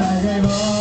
I gave up.